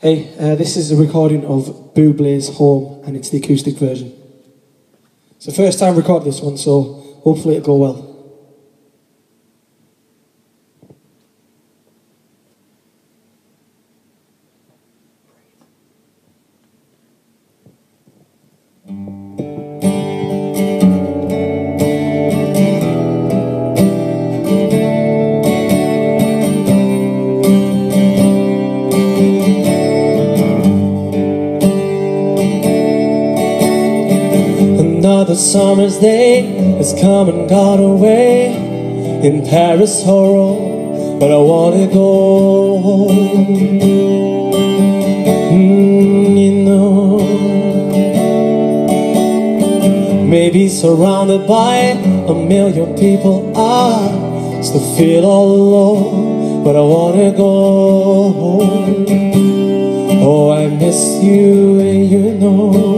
Hey, uh, this is a recording of Bublé's Home, and it's the acoustic version. It's the first time I recorded this one, so hopefully it'll go well. Summer's day has come and gone away in Paris or Rome, but I wanna go home. Mm, you know, maybe surrounded by a million people, I still feel all alone, but I wanna go home. Oh, I miss you, and you know.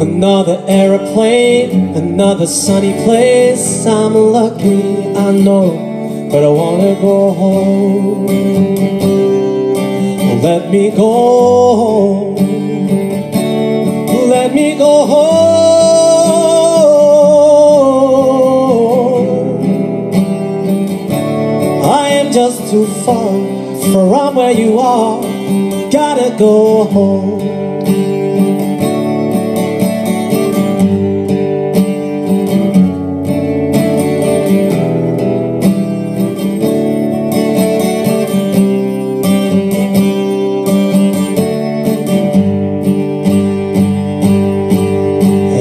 Another aeroplane, another sunny place. I'm lucky, I know, but I wanna go home. Let me go home. Let me go home. I am just too far from where you are gotta go home.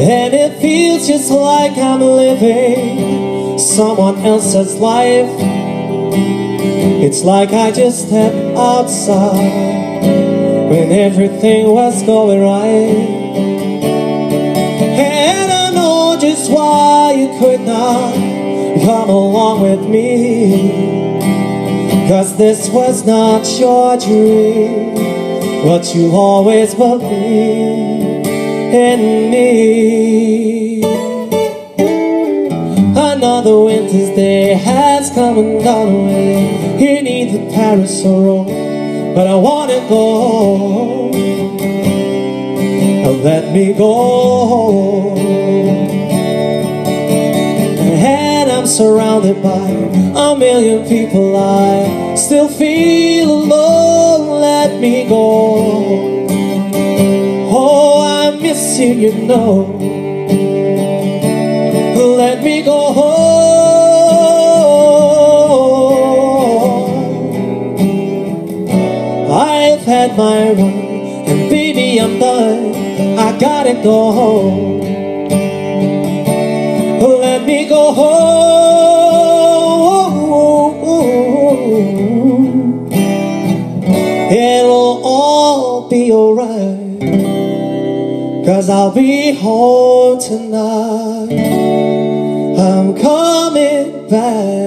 And it feels just like I'm living someone else's life. It's like I just stepped outside when everything was going right. And I know just why you could not come along with me. Cause this was not your dream, but you always believed in me. Another winter's day has come and gone away. You need the Paris or Rome, but I wanna go home. Let me go home. And I'm surrounded by a million people. I still feel alone. Let me go. Oh, I miss you, you know. My run, and baby, I'm done. I gotta go home. Oh, let me go home. It'll all be alright. Cause I'll be home tonight. I'm coming back